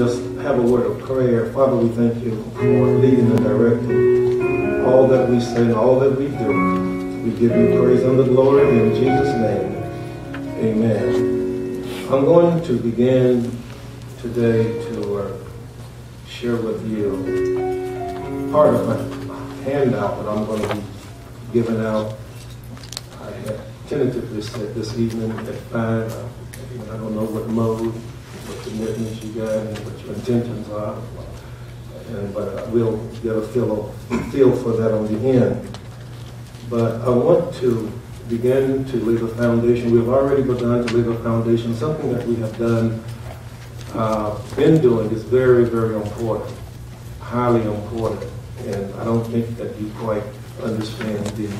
just have a word of prayer. Father, we thank you for leading and directing all that we say and all that we do. We give you praise and the glory in Jesus' name. Amen. I'm going to begin today to uh, share with you part of my handout that I'm going to be giving out. I tentatively said this evening at five. I don't know what mode what commitments you got and what your intentions are. And, but we'll get a feel, feel for that on the end. But I want to begin to lay the foundation. We've already begun to lay the foundation. Something that we have done, uh, been doing is very, very important, highly important. And I don't think that you quite understand the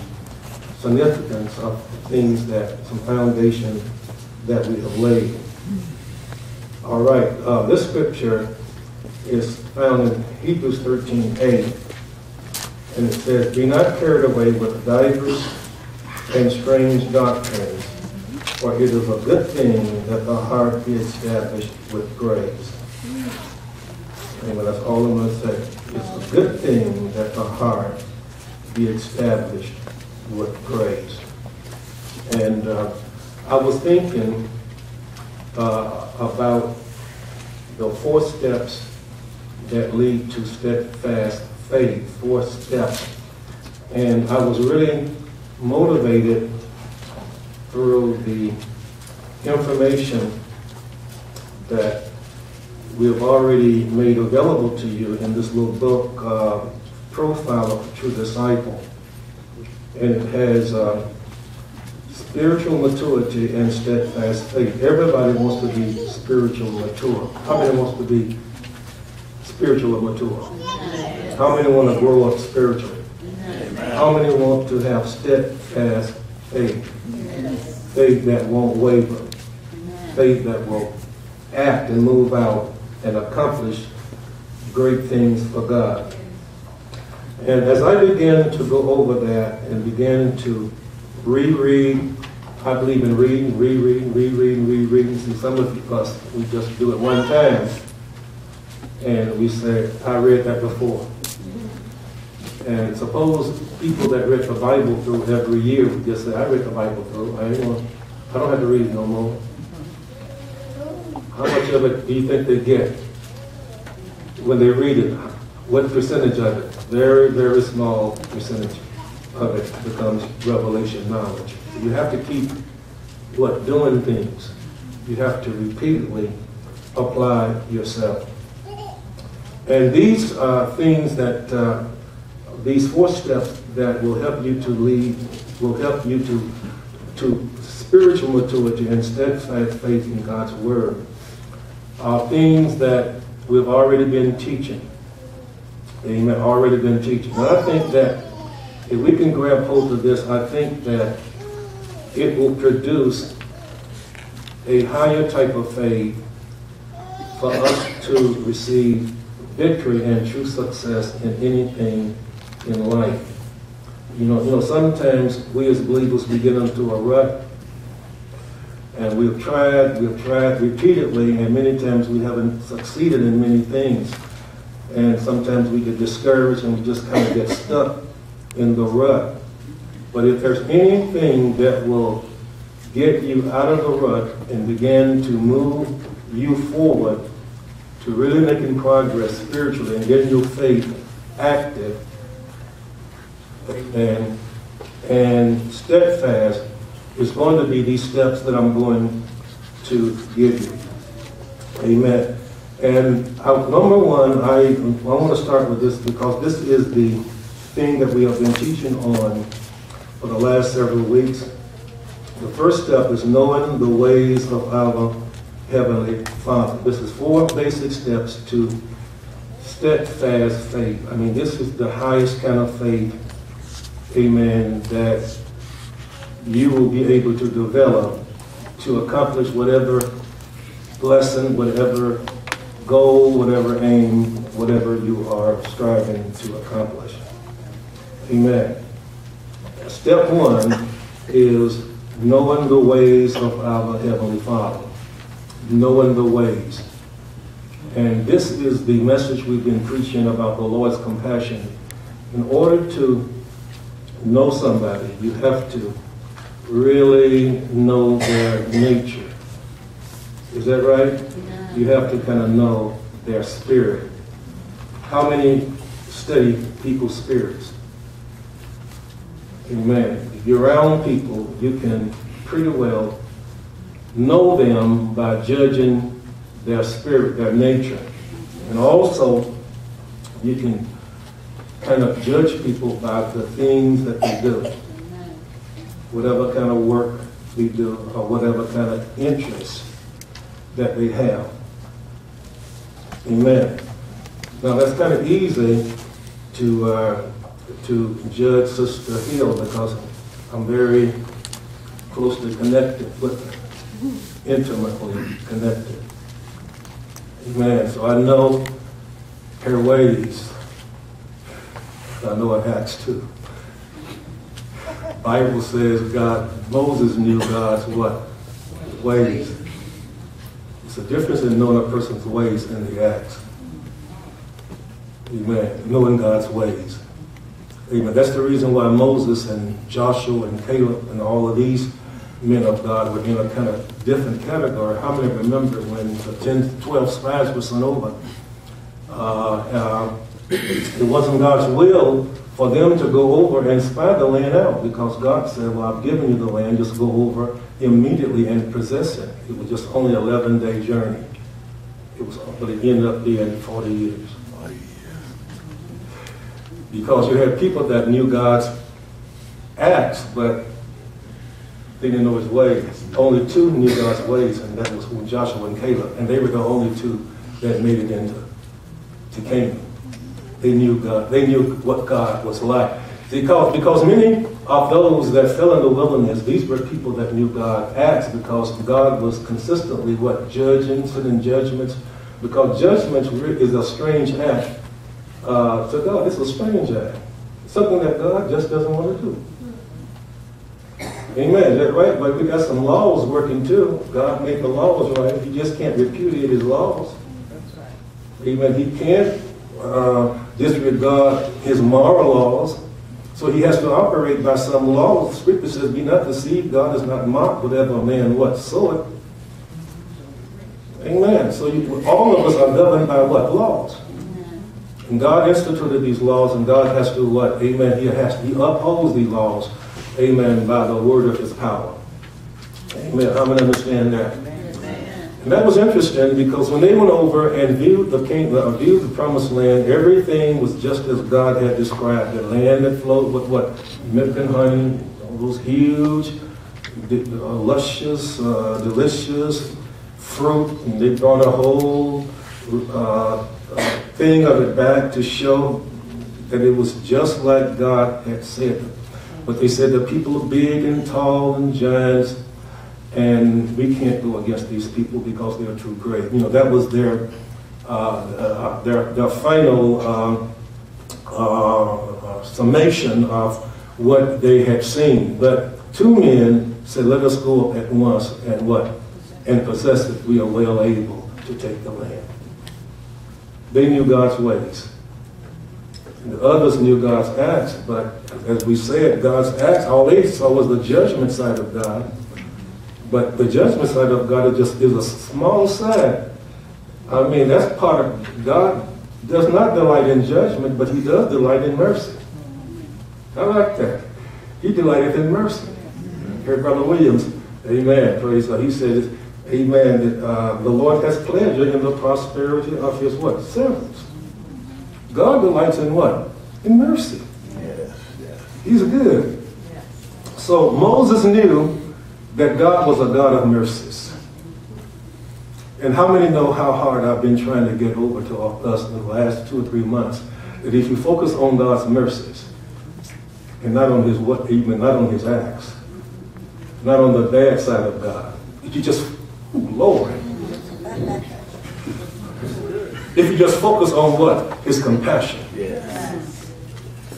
significance of things that, some foundation that we have laid. All right, uh, this scripture is found in Hebrews 13, 8. And it says, Be not carried away with divers and strange doctrines, for it is a good thing that the heart be established with grace. Anyway, that's all I'm going to say. It's a good thing that the heart be established with grace. And uh, I was thinking uh, about the four steps that lead to steadfast faith, four steps. And I was really motivated through the information that we've already made available to you in this little book, uh, Profile of a True Disciple. And it has uh, spiritual maturity and steadfast faith. Everybody wants to be spiritual mature. How many wants to be spiritual mature? How many want to grow up spiritually? How many want to have steadfast faith? Faith that won't waver. Faith that will act and move out and accomplish great things for God. And as I began to go over that and began to reread I believe in reading, rereading, rereading, rereading. See, some of us, we just do it one time. And we say, I read that before. And suppose people that read the Bible through every year would just say, I read the Bible through. I, ain't I don't have to read it no more. How much of it do you think they get when they read it? What percentage of it? Very, very small percentage of it becomes revelation knowledge. You have to keep what doing things. You have to repeatedly apply yourself. And these are things that uh, these four steps that will help you to lead, will help you to to spiritual maturity and steadfast faith in God's word are things that we've already been teaching. Amen. Already been teaching. And I think that if we can grab hold of this, I think that it will produce a higher type of faith for us to receive victory and true success in anything in life. You know, you know, sometimes we as believers we get into a rut and we've tried, we've tried repeatedly, and many times we haven't succeeded in many things. And sometimes we get discouraged and we just kind of get stuck in the rut. But if there's anything that will get you out of the rut and begin to move you forward to really making progress spiritually and getting your faith active and, and steadfast, is going to be these steps that I'm going to give you. Amen. And I, number one, I, I want to start with this because this is the thing that we have been teaching on for the last several weeks. The first step is knowing the ways of our Heavenly Father. This is four basic steps to steadfast faith. I mean, this is the highest kind of faith, amen, that you will be able to develop to accomplish whatever blessing, whatever goal, whatever aim, whatever you are striving to accomplish. Amen. Step one is knowing the ways of our Heavenly Father. Knowing the ways. And this is the message we've been preaching about the Lord's compassion. In order to know somebody, you have to really know their nature. Is that right? You have to kind of know their spirit. How many study people's spirits? Amen. If you're around people, you can pretty well know them by judging their spirit, their nature. And also, you can kind of judge people by the things that they do. Whatever kind of work we do, or whatever kind of interest that they have. Amen. Now that's kind of easy to uh, to judge Sister Hill because I'm very closely connected with her, intimately connected. Amen. So I know her ways. I know her acts too. Bible says God, Moses knew God's what? Ways. It's a difference in knowing a person's ways and the acts. Amen. Knowing God's ways. Amen. That's the reason why Moses and Joshua and Caleb and all of these men of God were in a kind of different category. How many remember when the 10, 12 spies were sent over? Uh, uh, it wasn't God's will for them to go over and spy the land out because God said, well, I've given you the land, just go over immediately and possess it. It was just only an 11 day journey. It was, but it ended up being 40 years. Because you had people that knew God's acts, but they didn't know his ways. Only two knew God's ways, and that was Joshua and Caleb. And they were the only two that made it into to Canaan. They knew God. They knew what God was like. Because, because many of those that fell in the wilderness, these were people that knew God acts because God was consistently what? Judging, sitting judgments. Because judgment is a strange act uh, to God. It's a strange act. Something that God just doesn't want to do. Amen. Is that right? But we got some laws working too. God made the laws right. He just can't repudiate his laws. That's right. Amen. He can't uh, disregard his moral laws. So he has to operate by some laws. The scripture says, be not deceived, God is not mocked, whatever a man what? Sow it. Amen. So you, all of us are governed by what? Laws. And God instituted these laws, and God has to what? Amen. He has he upholds these laws. Amen. By the word of his power. Amen. How many understand that? And that was interesting because when they went over and viewed the king, uh, viewed the promised land, everything was just as God had described. The land that flowed with what milk and honey, those huge, uh, luscious, uh, delicious fruit. And they brought a whole uh, thing of it back to show that it was just like God had said. But they said the people are big and tall and giants and we can't go against these people because they are too great. You know, that was their uh, uh, their, their final um, uh, summation of what they had seen. But two men said, "Let us go up at once and what and possess it. We are well able to take the land." They knew God's ways. And the others knew God's acts, but as we said, God's acts, all they saw was the judgment side of God but the judgment side of God is just is a small side. I mean, that's part of God does not delight in judgment, but he does delight in mercy. I like that. He delighteth in mercy. Here, Brother Williams, amen, praise God. He said, amen, that uh, the Lord has pleasure in the prosperity of his what? Servants. God delights in what? In mercy. Yes, yes. He's good. Yes. So Moses knew that God was a God of mercies. And how many know how hard I've been trying to get over to us in the last two or three months? That if you focus on God's mercies, and not on his what even not on his acts, not on the bad side of God, if you just, Lord, if you just focus on what? His compassion. Yes.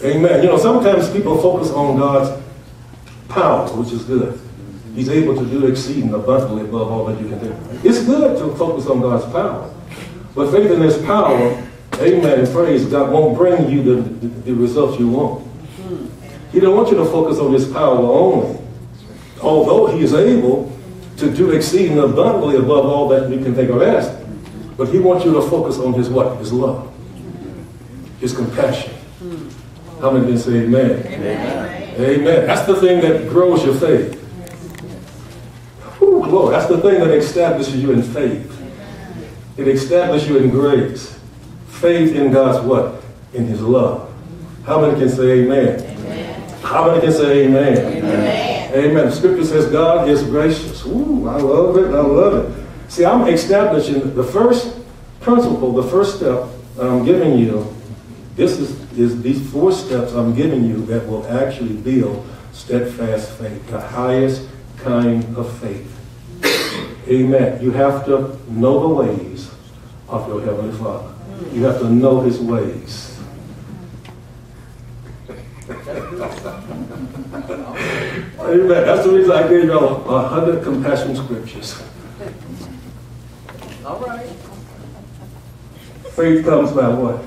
Amen. You know, sometimes people focus on God's power, which is good. He's able to do exceeding abundantly above all that you can do. It's good to focus on God's power. But faith in His power, amen, and praise God, won't bring you the, the, the results you want. Hmm. He don't want you to focus on His power only. Although He is able to do exceeding abundantly above all that we can think or ask. But He wants you to focus on His what? His love. His compassion. How many can say amen? Amen. Amen. That's the thing that grows your faith. Ooh, Lord, that's the thing that establishes you in faith. It establishes you in grace. Faith in God's what? In His love. How many can say amen? amen. How many can say amen? Amen. Amen. The scripture says God is gracious. Ooh, I love it. I love it. See, I'm establishing the first principle, the first step that I'm giving you. This is, is these four steps I'm giving you that will actually build steadfast faith, the highest kind of faith. Amen. You have to know the ways of your Heavenly Father. You have to know His ways. Amen. That's the reason I gave y'all a hundred compassion scriptures. All right. Faith comes by what?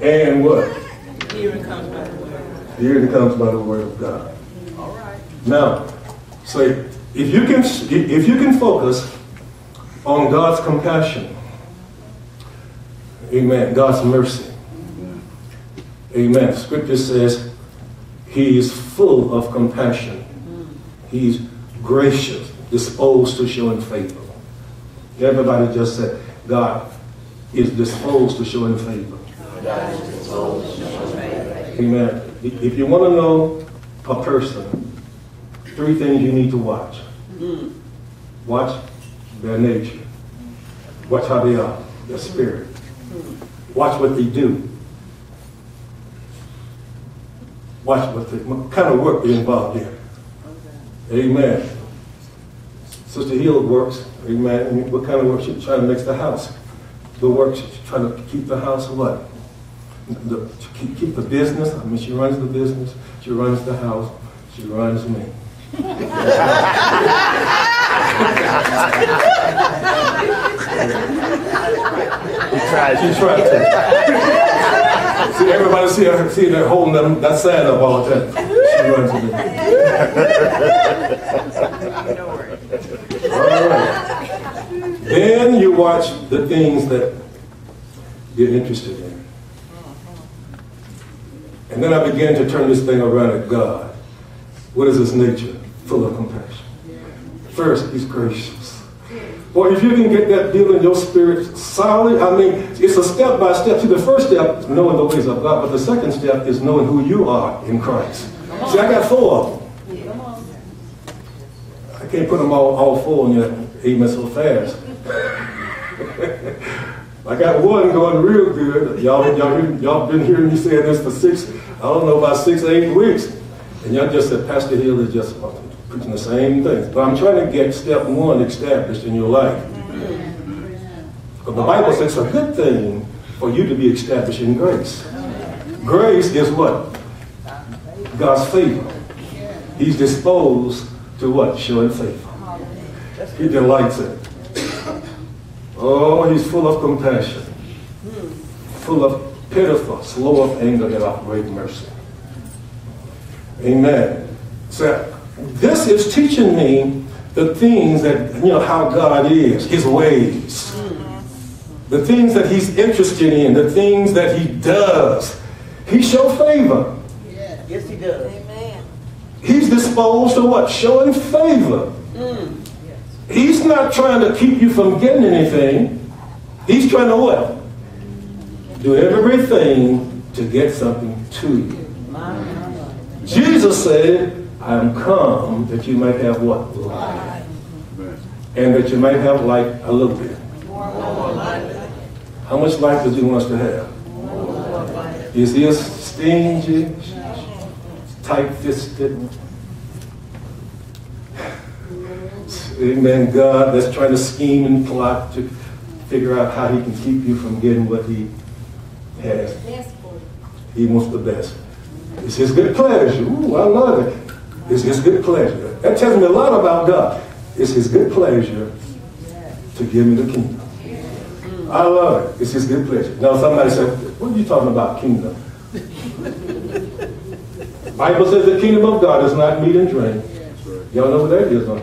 And what? Hearing comes by the word. Hearing comes by the word of God. All right. Now, say if you can if you can focus on God's compassion, Amen. God's mercy. Amen. Scripture says He is full of compassion. He's gracious, disposed to showing favor. Everybody just said God is disposed to showing favor. Amen. If you want to know a person, three things you need to watch. Watch their nature. Watch how they are, their spirit. Watch what they do. Watch what, they, what kind of work they're involved in. Amen. Sister Hill works, amen. And what kind of work she's trying to make the house? The work she's trying to keep the house what? The, to keep, keep the business. I mean, she runs the business. She runs the house. She runs me. He tries. She tried to. see, everybody see her, see her holding them, that sign up all the time. She runs with it. All right. Then you watch the things that you're interested in. And then I began to turn this thing around at God. What is his nature? Full of compassion. First, he's gracious. Boy, if you can get that deal in your spirit solid, I mean, it's a step by step. See, the first step is knowing the ways of God, but the second step is knowing who you are in Christ. See, I got four of them. I can't put them all, all four in your amen so fast. I got one going real good. Y'all, y'all, y'all been hearing me saying this for six, I don't know, about six, eight weeks. And y'all just said Pastor Hill is just preaching the same things. But I'm trying to get step one established in your life. But the Bible says it's a good thing for you to be established in grace. Grace is what? God's favor. He's disposed to what? Showing favor. He delights it. Oh, he's full of compassion, full of pitiful, slow of anger, and of great mercy. Amen. So this is teaching me the things that, you know, how God is, his ways. Mm-hmm. The things that he's interested in, the things that he does. He show favor. Yes, he does. Amen. He's disposed to what? Showing favor. Mm. He's not trying to keep you from getting anything. He's trying to what? Do everything to get something to you. Jesus said, I am come that you might have what? Life. And that you might have life a little bit. How much life does he want us to have? Is he a stingy, tight-fisted, amen, God that's trying to scheme and plot to figure out how he can keep you from getting what he has? He wants the best. It's his good pleasure. Ooh, I love it. It's his good pleasure. That tells me a lot about God. It's his good pleasure to give me the kingdom. I love it. It's his good pleasure. Now somebody said, what are you talking about, kingdom? Bible says the kingdom of God is not meat and drink. Y'all know what that is, huh?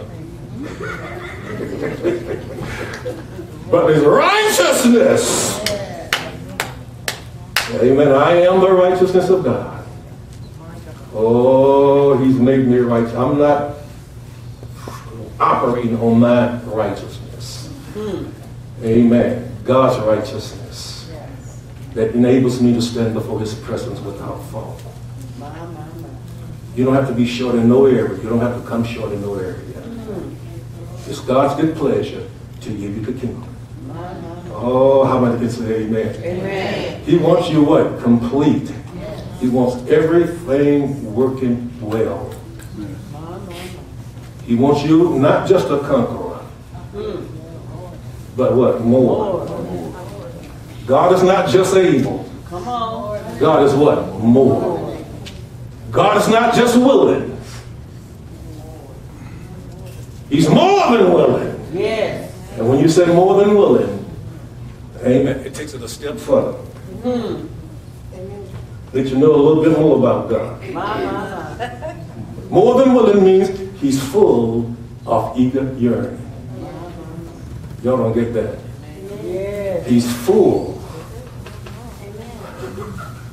but it's righteousness. Amen. I am the righteousness of God. Oh, he's made me righteous. I'm not operating on my righteousness. Hmm. Amen. God's righteousness that enables me to stand before his presence without fault. My, my, my. You don't have to be short in no area. You don't have to come short in no area. Hmm. It's God's good pleasure to give you the kingdom. Oh, how many can say amen? Amen. He wants you what? Complete. He wants everything working well. He wants you not just a conqueror, but what? More. God is not just able. come on. God is what? More. God is not just willing. He's more than willing. Yes. And when you say more than willing, amen, it takes it a step further. Mm-hmm. Let you know a little bit more about God. More than willing means he's full of eager yearning. Y'all don't get that. Yes. He's full.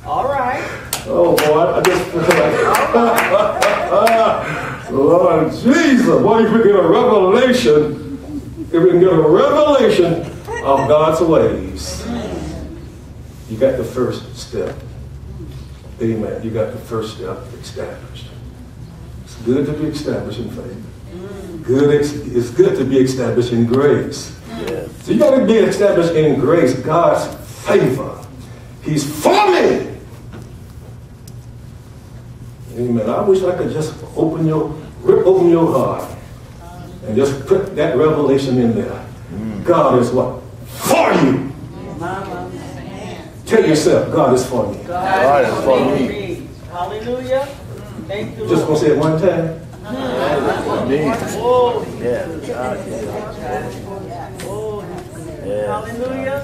All right. Oh boy, I just Lord Jesus, boy, if we get a revelation, if we can get a revelation of God's ways, you got the first step. Amen. You got the first step established. It's good to be established in faith. Mm. Good, it's good to be established in grace. Yes. So you got to be established in grace, God's favor. He's for me. Amen. I wish I could just open your, rip open your heart and just put that revelation in there. Mm. God is what? For you. Tell yourself, God is for me. God is for me. Hallelujah. Thank you, Just gonna say it one time. Me. Oh, Yeah. God is. oh. Yeah. Hallelujah.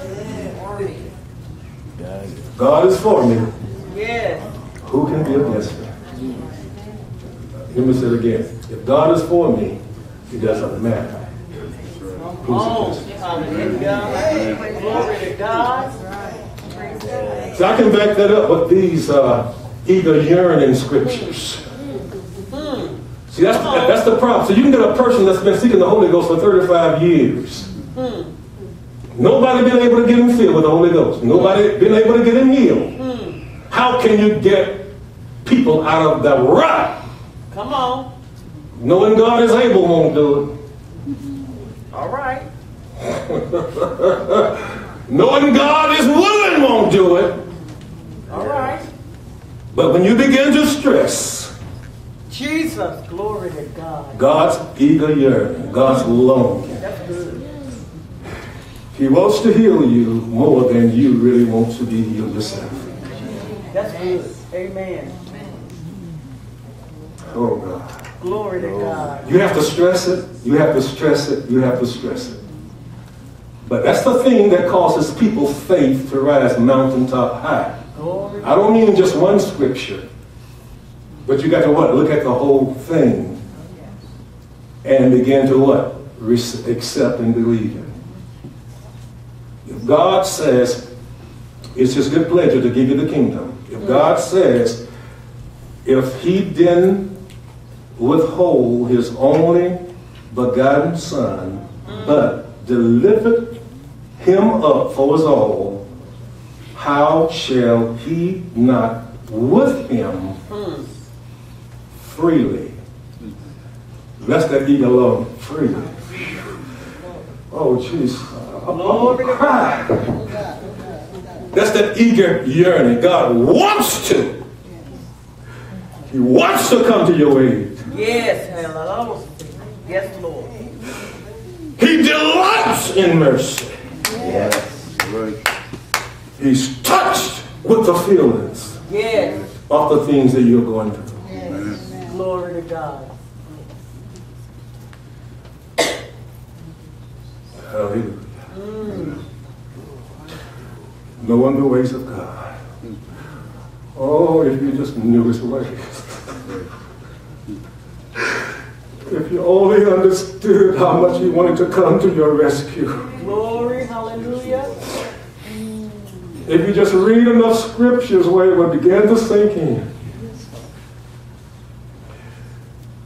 God is. God is for me. Yes. Who can be against me? Let me say it again. If God is for me, it doesn't matter. Who's Oh, against me? hallelujah. Glory to God. So I can back that up with these uh, eager yearning scriptures. See, that's, that's the problem. So you can get a person that's been seeking the Holy Ghost for 35 years. Nobody been able to get him filled with the Holy Ghost. Nobody been able to get him healed. How can you get people out of the rut? Come on. Knowing God is able won't do it. All right. Knowing God is willing won't do it. All right. But when you begin to stress Jesus. Glory to God. God's eager yearning, God's longing, That's good. He wants to heal you more than you really want to be healed yourself. That's good. Amen. Oh God. Glory to God. You have to stress it, you have to stress it, you have to stress it. But that's the thing that causes people's faith to rise mountaintop high. I don't mean just one scripture, but you got to what? Look at the whole thing and begin to what? Rec- accept and believe it. If God says it's his good pleasure to give you the kingdom, if God says if he didn't withhold his only begotten son, but delivered him up for us all, how shall he not with him freely? Bless that eagle alone, freely. Oh, jeez. Glory to Cry. That's that eager yearning. God wants to. He wants to come to your aid. Yes. Hallelujah. Yes, Lord. He delights in mercy. Yes. Right. He's touched with the feelings Yes. of the things that you're going through. Glory to God. Hallelujah. knowing the ways of God. Oh, if you just knew his ways. If you only understood how much he wanted to come to your rescue. Glory, hallelujah. If you just read enough scriptures where it would begin to sink in.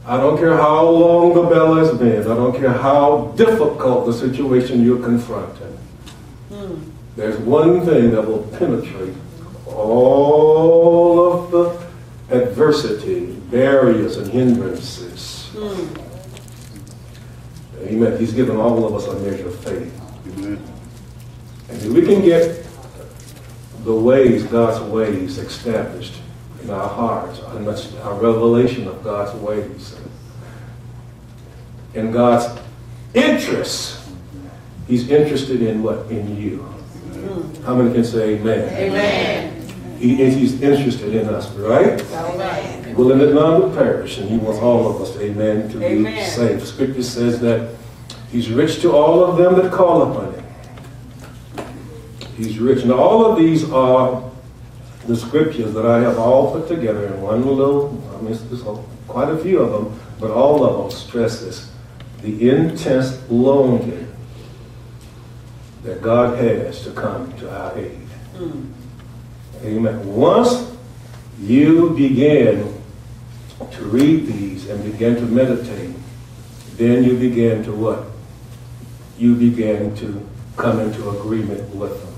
I don't care how long the bell has been. I don't care how difficult the situation you're confronting. Hmm. There's one thing that will penetrate all of the adversity, barriers, and hindrances. Amen. He's given all of us a measure of faith. Amen. And if we can get the ways, God's ways established in our hearts, and that's our revelation of God's ways, and God's interests, He's interested in what? In you. How many can say amen? Amen. He is, he's interested in us, right? Amen. Willing that none would perish, and he wants all of us, amen, to be Amen. saved. Scripture says that he's rich to all of them that call upon him. He's rich. Now, all of these are the scriptures that I have all put together in one little, I mean, there's quite a few of them, but all of them stress this. The intense longing that God has to come to our aid. Hmm. Amen. Once you begin to read these and begin to meditate, then you begin to what? You begin to come into agreement with them.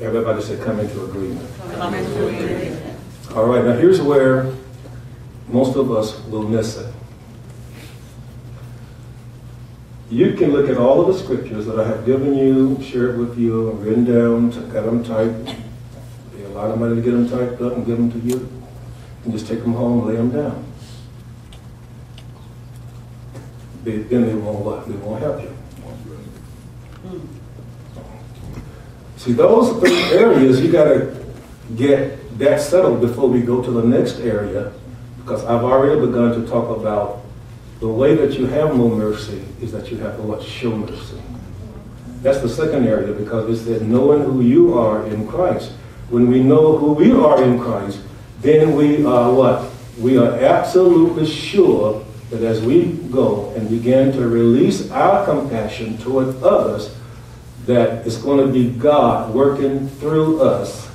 Everybody say come into agreement. Come into agreement. All right, now here's where most of us will miss it. You can look at all of the scriptures that I have given you, shared with you, written down, got them typed. Pay a lot of money to get them typed up and give them to you. And just take them home, lay them down. They, then they won't what? They won't help you. Hmm. See, those three areas, you gotta get that settled before we go to the next area, because I've already begun to talk about the way that you have no mercy is that you have to what? Show mercy. That's the second area, because it said knowing who you are in Christ. When we know who we are in Christ, then we are what? We are absolutely sure that as we go and begin to release our compassion toward others, that it's going to be God working through us,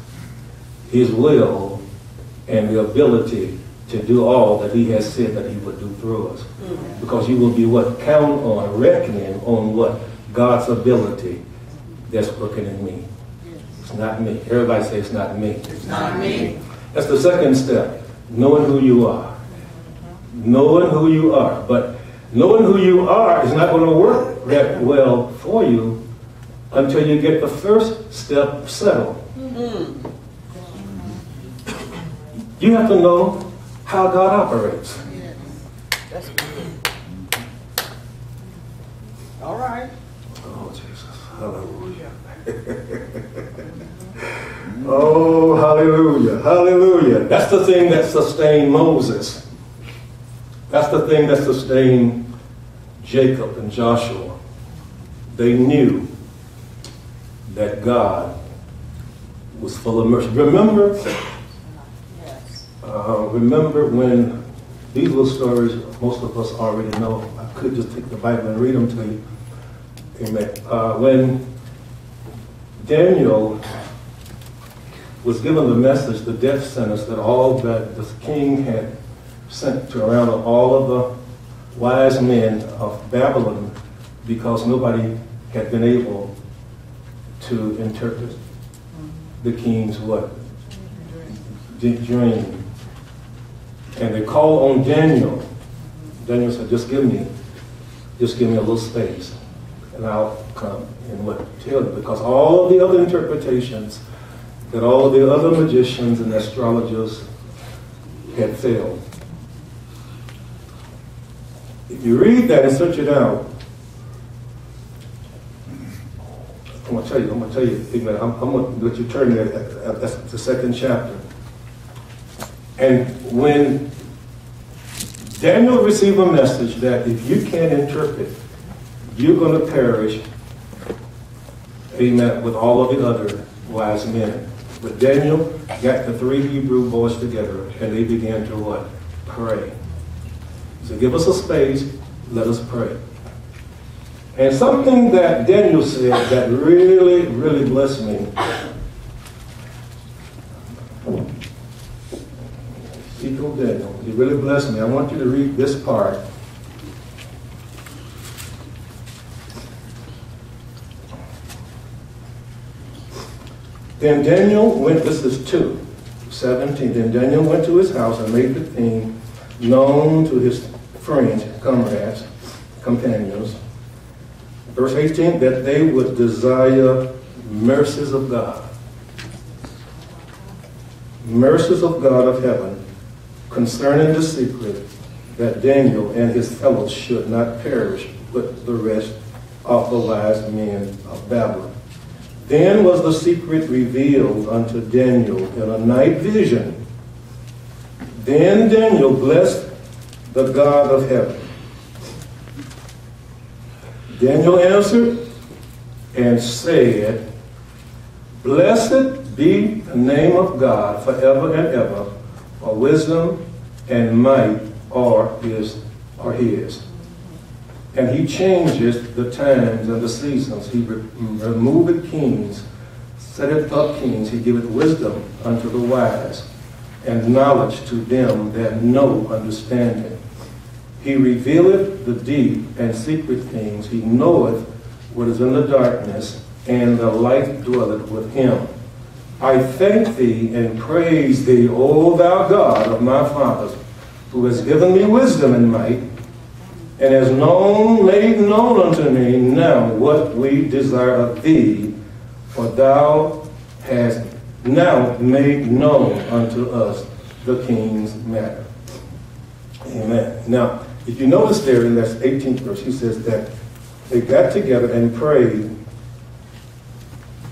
His will, and the ability to do all that He has said that He would do through us. Mm-hmm. Because you will be what? Count on, reckoning on what? God's ability that's working in me. It's not me. Everybody say it's not me. It's not me. That's the second step, knowing who you are. Knowing who you are. But knowing who you are is not going to work that well for you until you get the first step settled. You have to know how God operates. That's good. All right. Oh, Jesus. Hallelujah. oh, hallelujah. Hallelujah. That's the thing that sustained Moses. That's the thing that sustained Jacob and Joshua. They knew that God was full of mercy. Remember, uh, remember when these little stories most of us already know. I could just take the Bible and read them to you. Amen. Uh, when Daniel was given the message, the death sentence that all that the king had sent to around all of the wise men of Babylon because nobody had been able to interpret the king's what? Dream. And they called on Daniel. Daniel said, just give me, just give me a little space and I'll come and what tell you. Because all of the other interpretations that all the other magicians and astrologers had failed. If you read that and search it out, I'm gonna tell you, I'm gonna tell you, I'm, I'm gonna let you turn there, that's the second chapter. And when Daniel received a message that if you can't interpret, you're going to perish, amen, with all of the other wise men. But Daniel got the three Hebrew boys together and they began to what? Pray. So give us a space, let us pray. And something that Daniel said that really, really blessed me. Ezekiel Daniel, he really blessed me. I want you to read this part. Then Daniel went, this is 2, 17. Then Daniel went to his house and made the thing known to his friends, comrades, companions. Verse 18, that they would desire mercies of God. Mercies of God of heaven concerning the secret that Daniel and his fellows should not perish with the rest of the wise men of Babylon. Then was the secret revealed unto Daniel in a night vision. Then Daniel blessed the God of heaven. Daniel answered and said, Blessed be the name of God forever and ever, for wisdom and might are his, are his. And he changes the times and the seasons. He re- removeth kings, setteth up kings. He giveth wisdom unto the wise, and knowledge to them that know understanding. He revealeth the deep and secret things. He knoweth what is in the darkness, and the light dwelleth with him. I thank thee and praise thee, O thou God of my fathers, who has given me wisdom and might, and has known, made known unto me now what we desire of thee, for thou hast now made known unto us the king's matter. Amen. Now, if you notice there in that 18th verse, he says that they got together and prayed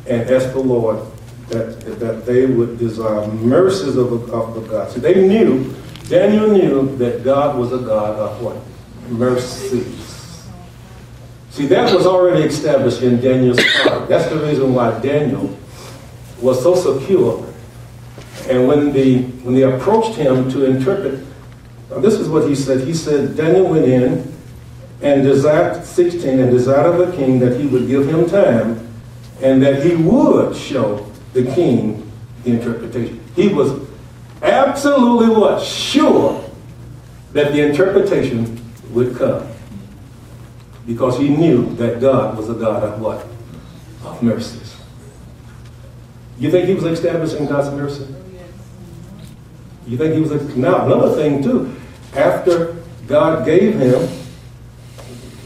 and asked the Lord that, that they would desire mercies of, of the God. So they knew, Daniel knew that God was a God of what? Mercies. See, that was already established in Daniel's heart. That's the reason why Daniel was so secure. And when the when they approached him to interpret, this is what he said. He said, Daniel went in and desired 16 and desired of the king that he would give him time and that he would show the king the interpretation. He was absolutely what? Sure that the interpretation would come. Because he knew that God was a God of what? Of mercies. You think he was establishing God's mercy? You think he was now another thing too. After God gave him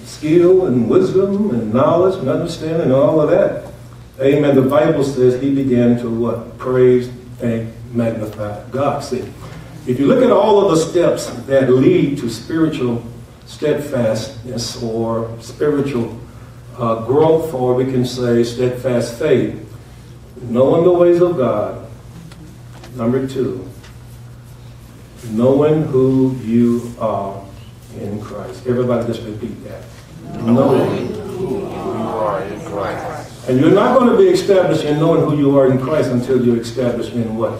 skill and wisdom and knowledge and understanding and all of that, Amen. The Bible says he began to what? Praise and magnify God. See, if you look at all of the steps that lead to spiritual steadfastness or spiritual uh, growth, or we can say steadfast faith, knowing the ways of God. Number two, knowing who you are in Christ. Everybody just repeat that. Knowing Who you are in Christ. and you're not going to be established in knowing who you are in Christ until you're established in what?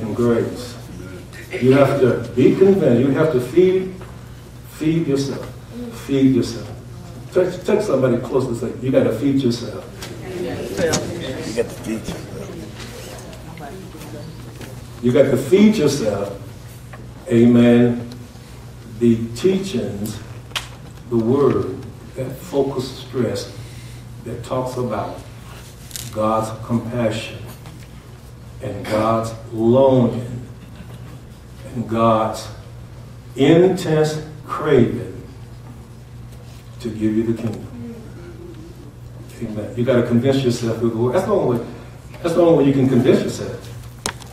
In grace. You have to be convinced. You have to feed, feed yourself. Feed yourself. Touch, touch somebody close and say, you got to feed yourself. You got the teacher. You got to feed yourself, amen, the teachings, the word, that focus stress that talks about God's compassion and God's longing and God's intense craving to give you the kingdom. Amen. You got to convince yourself through the word. That's the only way. That's the only way you can convince yourself.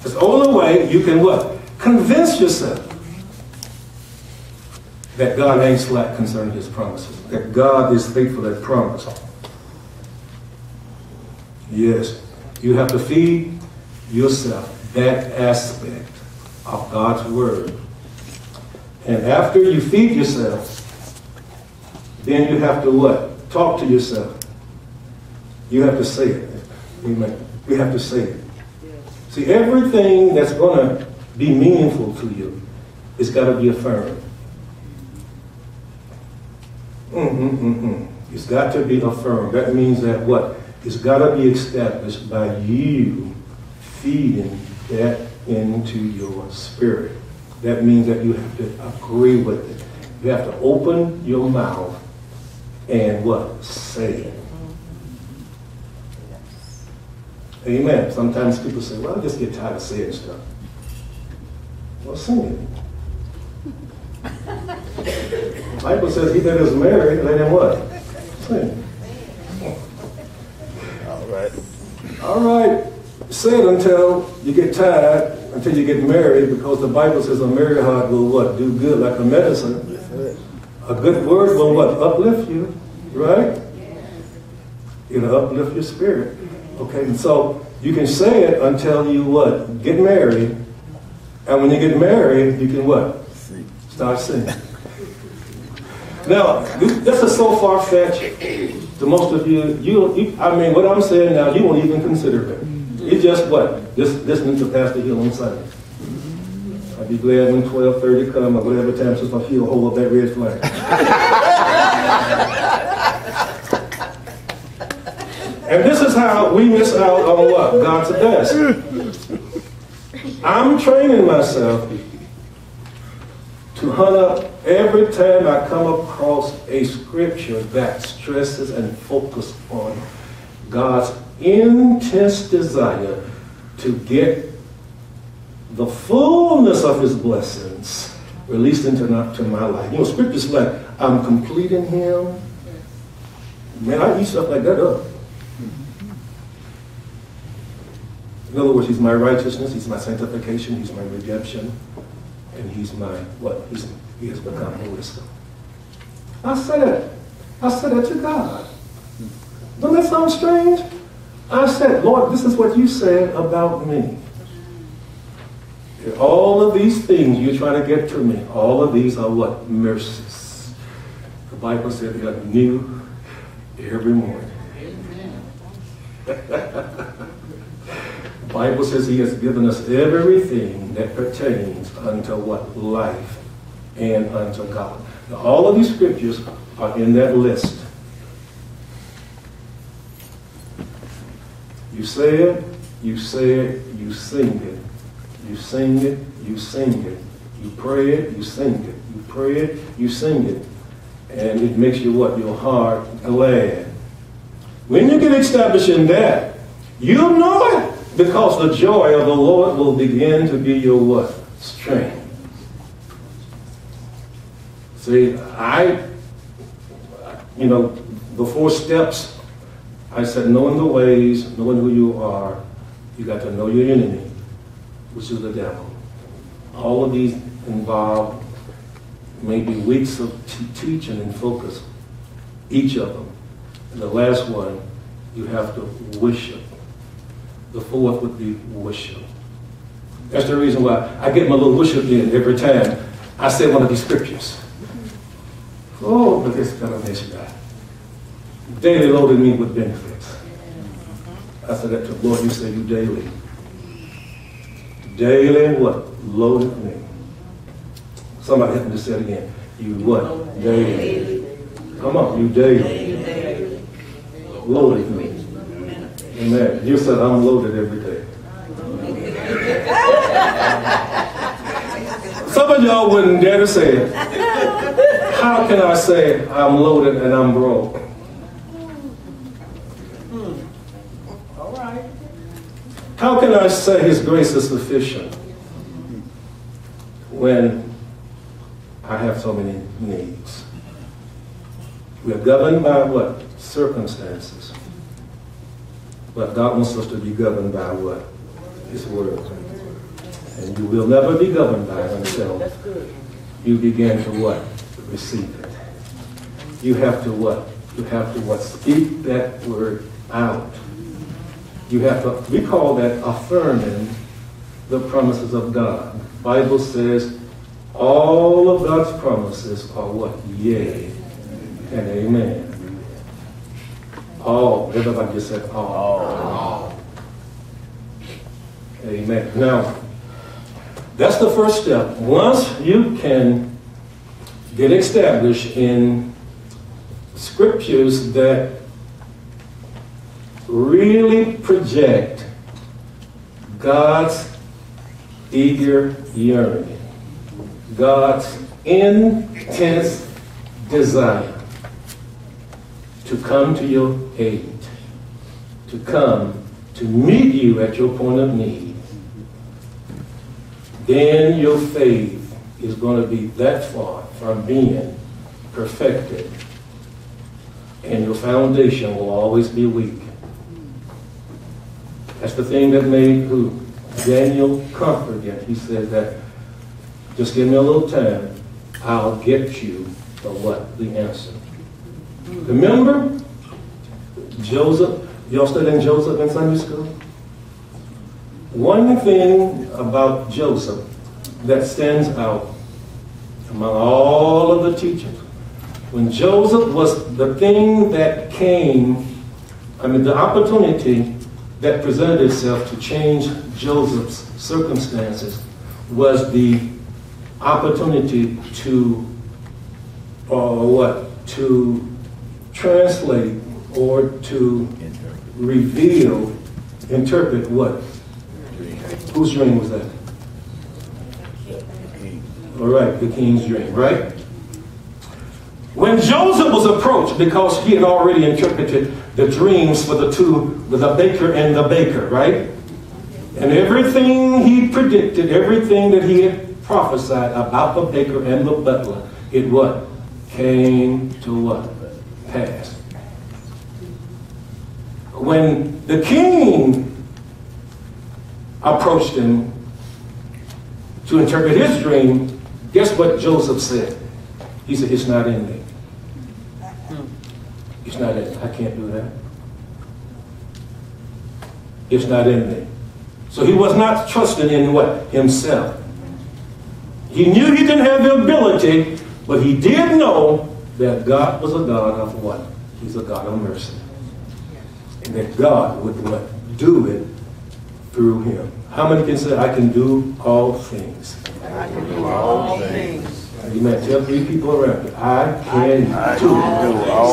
That's the only way you can what? Convince yourself that God ain't slack concerning his promises. That God is faithful that promise. Yes. You have to feed yourself that aspect of God's word. And after you feed yourself, then you have to what? Talk to yourself. You have to say it. Amen. We have to say it. See, everything that's going to be meaningful to you, it's got to be affirmed. Mm-mm-mm-mm. It's got to be affirmed. That means that what? It's got to be established by you feeding that into your spirit. That means that you have to agree with it. You have to open your mouth and what? Say it. Amen. Sometimes people say, well, I just get tired of saying stuff. Well, sing it. Bible says he that is married, let him what? Sing. All right. All right. Say it until you get tired, until you get married, because the Bible says a merry heart will what? Do good like a medicine. A good word will what? Uplift you, right? It'll uplift your spirit. Okay, and so you can say it until you what? Get married. And when you get married, you can what? Start singing. Now, this this is so far-fetched to most of you, you, you, I mean, what I'm saying now, you won't even consider it. It's just what? Just listening to Pastor Hill on Sunday. I'd be glad when 1230 come glad every time since Sister Hill hold up that red flag. And this is how we miss out on what? God's best. I'm training myself to hunt up every time I come across a scripture that stresses and focuses on God's intense desire to get the fullness of his blessings released into my, to my life. You know, scriptures like, I'm complete in him. Man, I eat stuff like that up. In other words, he's my righteousness, he's my sanctification, he's my redemption, and he's my what? He's, he has become wisdom. I said, it. I said that to God. Doesn't that sound strange? I said, Lord, this is what you said about me. All of these things you're trying to get to me, all of these are what? Mercies. The Bible said they are new every morning. The Bible says he has given us everything that pertains unto what? Life and unto God. Now, all of these scriptures are in that list. You say it, you say it, you sing it. You sing it, you sing it. You pray it, you sing it. You pray it, you sing it. And it makes you what? Your heart glad. When you get established in that, you'll know it. Because the joy of the Lord will begin to be your what? Strength. See, I, you know, the four steps, I said knowing the ways, knowing who you are, you got to know your enemy, which is the devil. All of these involve maybe weeks of teaching and focus, each of them. And the last one, you have to worship. The fourth would be worship. That's the reason why I get my little worship in every time I say one of these scriptures. Oh, but this fellow God. Daily loaded me with benefits. I said that to the Lord, you say you daily. Daily what? Loaded me. Somebody help me to say it again. You what? Daily. Come on, you daily. Loaded me. Amen. You said I'm loaded every day. Some of y'all wouldn't dare to say it. How can I say I'm loaded and I'm broke? All right. How can I say His grace is sufficient when I have so many needs? We are governed by what? Circumstances. But God wants us to be governed by what? His Word. And you will never be governed by it until you begin to what? Receive it. You have to what? You have to what? Speak that word out. You have to, we call that affirming the promises of God. The Bible says all of God's promises are what? Yea and amen. All. Everybody just said all. Amen. Now, that's the first step. Once you can get established in scriptures that really project God's eager yearning, God's intense desire to come to your aid, to come to meet you at your point of need, then your faith is going to be that far from being perfected, and your foundation will always be weak. That's the thing that made who? Daniel confident. He said that, just give me a little time, I'll get you the what? The answer. Remember Joseph? Y'all studying Joseph in Sunday school? One thing about Joseph that stands out among all of the teachers, when Joseph was the thing that came, I mean, the opportunity that presented itself to change Joseph's circumstances was the opportunity to, or what, to translate or to reveal, interpret what? Whose dream was that? All right, the king's dream, right? When Joseph was approached, because he had already interpreted the dreams for the two, the baker and the baker, right? And everything he predicted, everything that he had prophesied about the baker and the butler, it what? Came to what? Pass. When the king approached him to interpret his dream, guess what Joseph said? He said, It's not in me. I can't do that. It's not in me. So he was not trusting in what? Himself. He knew he didn't have the ability, but he did know that God was a God of what? He's a God of mercy. And that God would what? Do it through him. How many can say, I can do all things? I can do all things. Amen. Tell three people around you, I can I do. do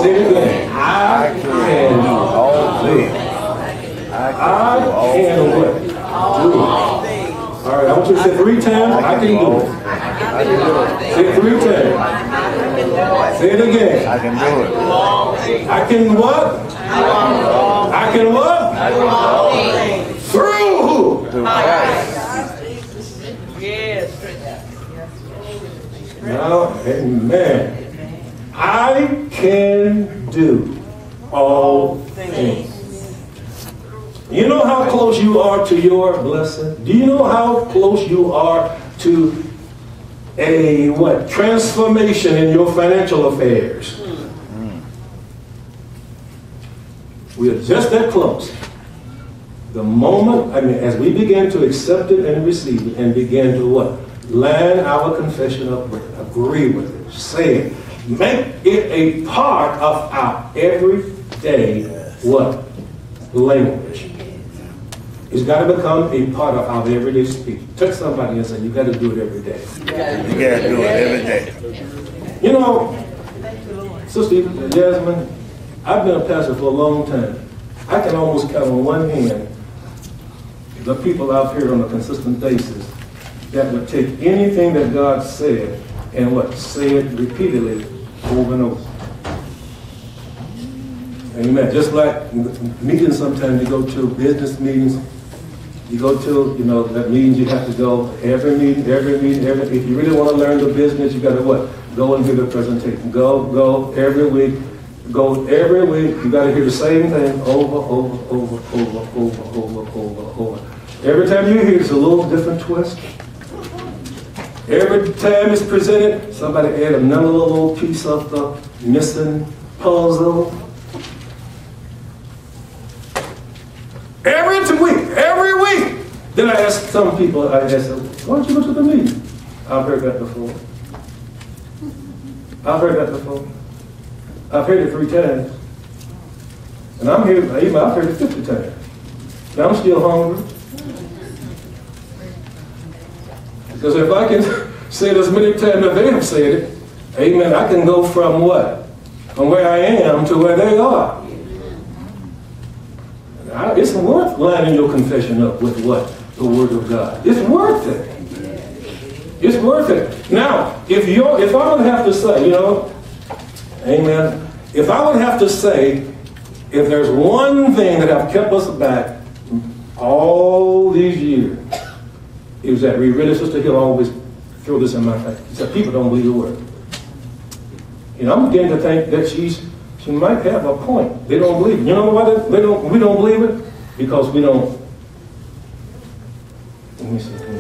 Say it again. I I can do all things. I can do all can things. what? Do. All things. All right, I want you to say three times, I can do it. I can do it. Say it three times. Say it again. I can do it. I can what? I can what? All things. Through who? Through Christ. Yes. Now, amen. I can do all things. You know how close you are to your blessing? Do you know how close you are to a what transformation in your financial affairs? We are just that close. The moment, I mean, as we begin to accept it and receive it and begin to what? Line our confession up with agree with it, say it, make it a part of our everyday what? Language. It's got to become a part of our everyday speech. Touch somebody and say, you got to do it every day. You gotta do it every day. You know, Sister Jasmine, I've been a pastor for a long time. I can almost count on one hand the people out here on a consistent basis that would take anything that God said and what say it repeatedly over and over. Amen. Just like meetings sometimes you go to, business meetings, you go to, you know, that meetings you have to go, every meeting, every meeting, every, if you really want to learn the business, you got to what? Go and give a presentation. Go, go, every week, go every week, you got to hear the same thing over, over, over, over, over, over, over, over. Every time you hear it, it's a little different twist. Every time it's presented, somebody add another little piece of the missing puzzle. Every week, every week. Then I ask some people, I ask them, why don't you go to the meeting? I've heard that before. I've heard that before. I've heard it three times. And I'm here, even I've heard it 50 times. And I'm still hungry. Because if I can say it as many times as they have said it, amen, I can go from what? From where I am to where they are. I- It's worth lining your confession up with what? The Word of God. It's worth it. It's worth it. Now, if you're, if I would have to say, you know, amen, if I would have to say, if there's one thing that have kept us back all these years, it was that we really, Sister Hill always throw this in my face. She said, people don't believe the word. Know, I'm beginning to think that she's, she might have a point. They don't believe it. You know why they, they don't, we don't believe it? Because we don't, let me see.